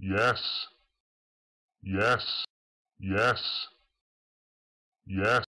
Yes. Yes. Yes. Yes.